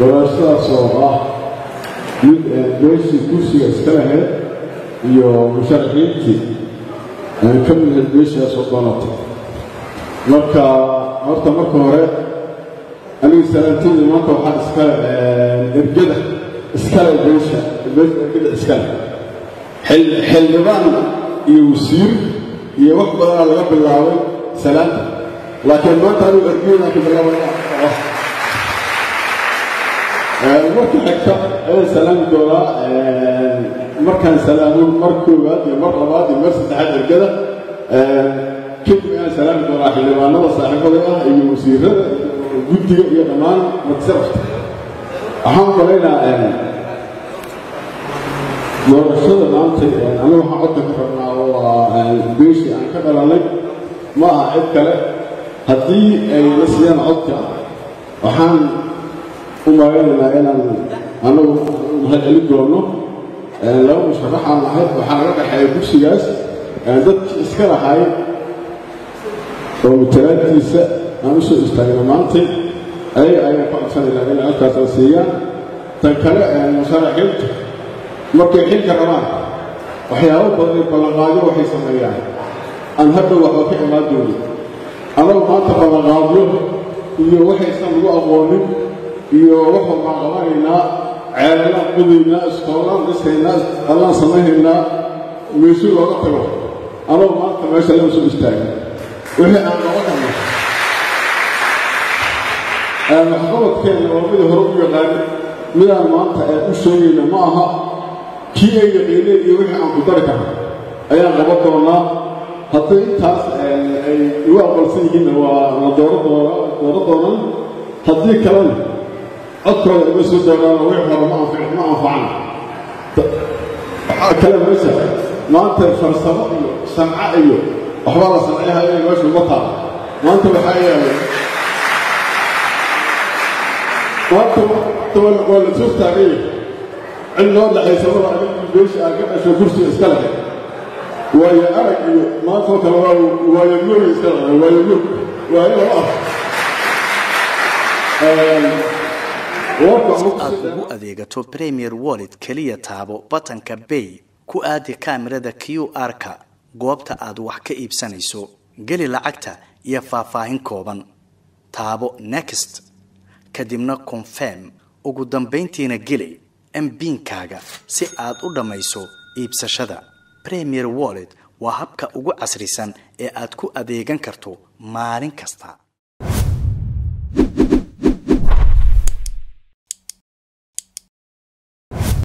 doorashadaas oo ah mid beeshii kursiga iska lahayd iyo musharaxiintii ka mid ahayd beeshaas oo doonatay marka horta marka hore aniga salaantayda maanta waxaa iskale ergada iskale beesha beesha ergada iskale xildhibaan iyo wasiir iyo wax badanaa laga bilaabay salaanta laakiin maanta anigu ergeydaan ka bilaabaya marka xigta ayaan salaami doonaa markaan salaamo mar koowaad iyo mar labaad iyo mar saddexaad ergada kadib ayaan salaami doonaa xildhibaanada saaxiibada ah iyo wasiirada guddiga iyo dhammaan madsarafta waxaan malaynaa doorashada maanta anigu waxaan codka ka rabnaa waa beeshii aan ka dhalanay. Ma aha cid kale. Haddii ay la siiyaan codka waxaan u malaynaynaa inaan anagu mahad celin doono laba musharaxaan nahay waxaa naga dhexeeya kursigaas dadkii iska lahay oo matalaadkiisa aan u soo istaagna maantay ayaga ayaan ka codsanaynaa inay codkaasla siiyaan. Tan kale musharaxiintu markay xilka rabaan waxyaabo badan iyo ballanqaadyo waxay sameeyaan. Aan hadda waxba ka imaan doonin anagu maanta ballanqaadyo iyo waxaysan lagu aqoonin iyo waxu baan qabanaynaa ceelaan qudaynaa iskoolaan dhisaynaa allaan samaynaynaa meeshu looga tago. Anagu maanta meesha lama soo istaagin wixii aan qabanayno waxqabadkeenna waa mida hore u yaqaanin midaan maanta ee u sheegayna ma aha. Kii ay yaqiineen iyo wixii aan ku dari karno ayaan qaban doonaa. Haddii intaas ay igu aqbalsan yihiinna waa la dooro doona dooro doonan. Haddii kalena codkooda ima soo doonaan wix hore ma ma anfacna. Kale meesha maanta farsamo iyo sanca iyo waxbaa la sameeyahaya meesha uma taala maanta waxaa yaalla maanta waa la soo taagay cid loo dhexaysa mada adinkii beesha aan ka dhasho kursiga iska lahay waayo arag iyo maantoo kale waa waayo googa iska lahay waayo goog waayo laba ah si aad ugu adeegato premier wallet keliya taabo batanka bay ku aadi kaamirada q r-ka goobta aad wax ka iibsanayso geli lacagta iyo faahfaahin kooban. Taabo next. Kadibna confirm. Ugu dambayntiina geli mbiinkaaga si aad u dhammayso iibsashada. Premier wallet waa habka ugu casrisan ee aad ku adeegan karto maalin kasta